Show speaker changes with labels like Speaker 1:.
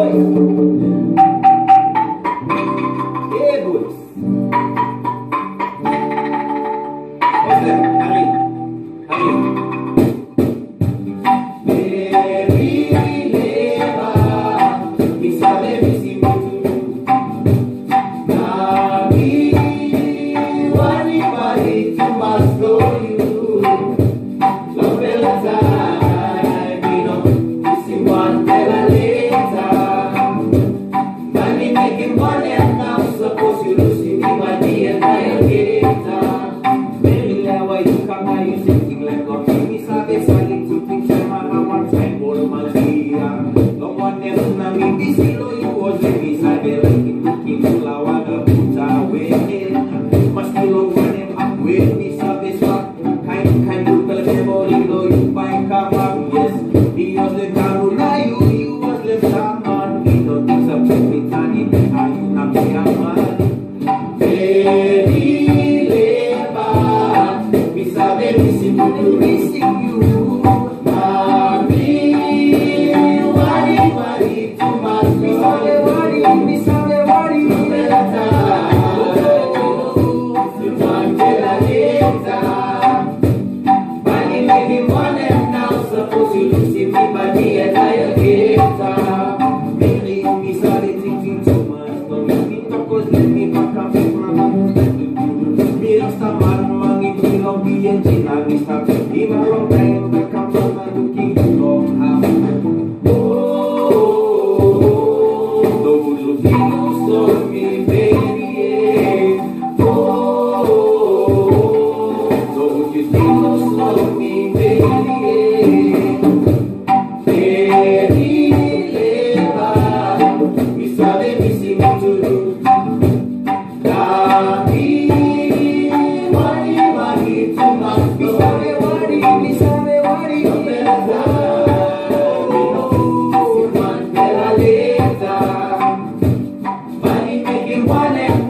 Speaker 1: away.
Speaker 2: Saber
Speaker 1: si tu was living
Speaker 2: you want it.